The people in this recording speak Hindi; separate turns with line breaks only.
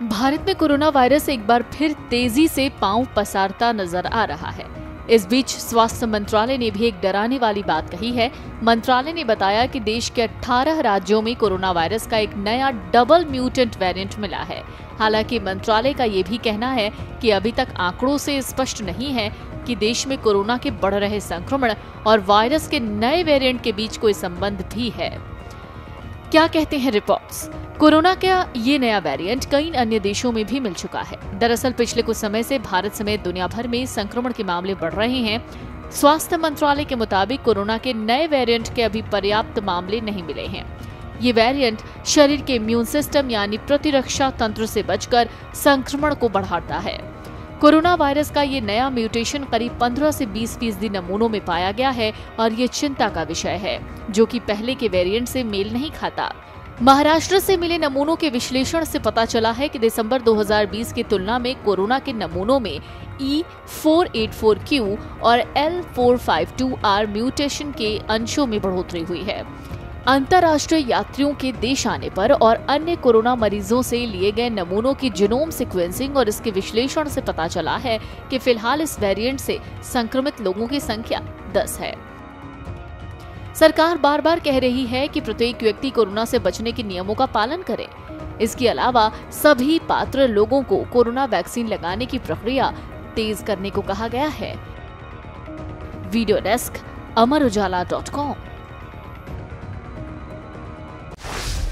भारत में कोरोना वायरस एक बार फिर तेज़ी से पाँव पसारता नज़र आ रहा है। इस बीच स्वास्थ्य मंत्रालय ने भी एक डराने वाली बात कही है। मंत्रालय ने बताया कि देश के 18 राज्यों में कोरोना वायरस का एक नया डबल म्यूटेंट वेरिएंट मिला है। हालाँकि मंत्रालय का ये भी कहना है कि अभी तक आंकड़ों से स्पष्ट नहीं है कि देश में कोरोना के बढ़ रहे संक्रमण और वायरस के नए वेरिएंट के बीच कोई संबंध भी है। क्या कहते हैं रिपोर्ट्स कोरोना का ये नया वेरिएंट कई अन्य देशों में भी मिल चुका है। दरअसल पिछले कुछ समय से भारत समेत दुनिया भर में संक्रमण के मामले बढ़ रहे हैं। स्वास्थ्य मंत्रालय के मुताबिक कोरोना के नए वेरिएंट के अभी पर्याप्त मामले नहीं मिले हैं। ये वेरिएंट शरीर के इम्यून सिस्टम यानी प्रतिरक्षा तंत्र से बचकर संक्रमण को बढ़ाता है। कोरोना वायरस का ये नया म्यूटेशन करीब 15 से 20 फ़ीसदी नमूनों में पाया गया है और ये चिंता का विषय है, जो कि पहले के वेरिएंट से मेल नहीं खाता। महाराष्ट्र से मिले नमूनों के विश्लेषण से पता चला है कि दिसंबर 2020 की तुलना में कोरोना के नमूनों में E four eight four Q और L four five two R mutation के अंशों में बढ़ोतरी हुई है। अंतर्राष्ट्रीय यात्रियों के देश आने पर और अन्य कोरोना मरीजों से लिए गए नमूनों की जिनोम सिक्वेंसिंग और इसके विश्लेषण से पता चला है कि फ़िलहाल इस वेरिएंट से संक्रमित लोगों की संख्या 10 है। सरकार बार बार कह रही है कि प्रत्येक व्यक्ति कोरोना से बचने के नियमों का पालन करे। इसके अलावा सभी पात्र लोगों को कोरोना वैक्सीन लगाने की प्रक्रिया तेज करने को कहा गया है। Video desk Amar Ujala dot com.